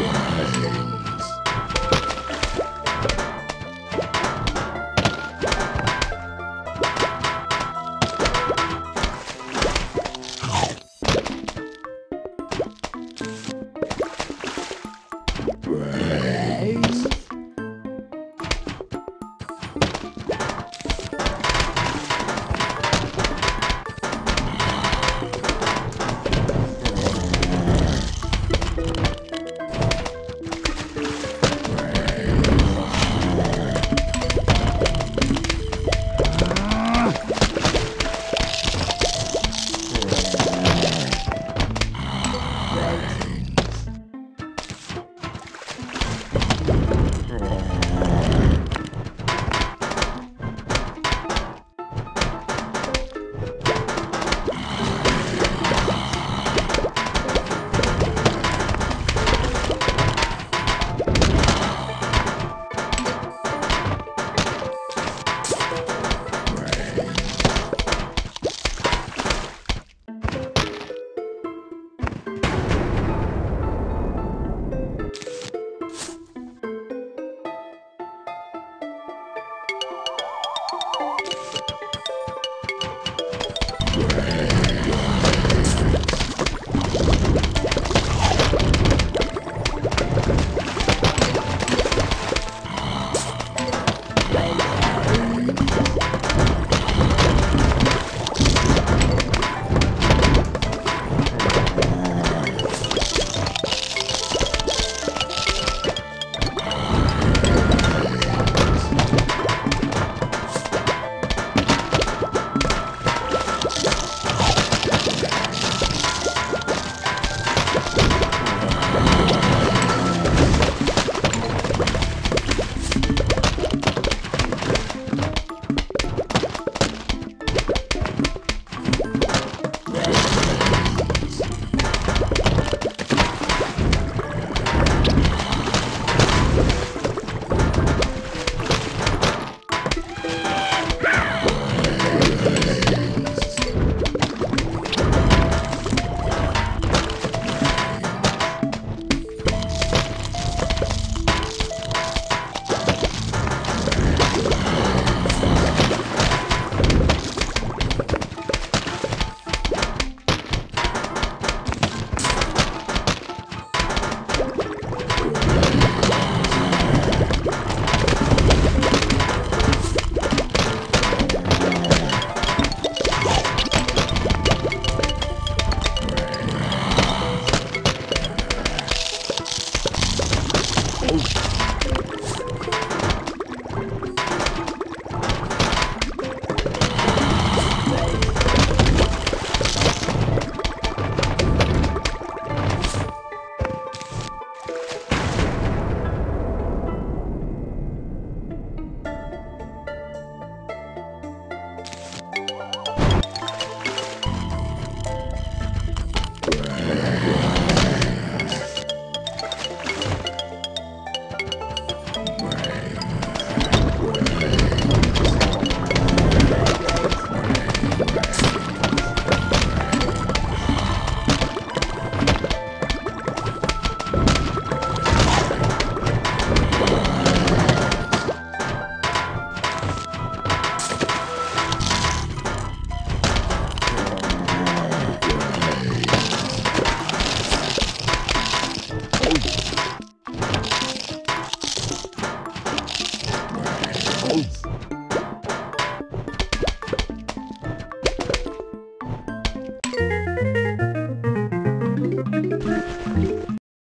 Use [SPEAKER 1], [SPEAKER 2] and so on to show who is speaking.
[SPEAKER 1] Ai. Sure.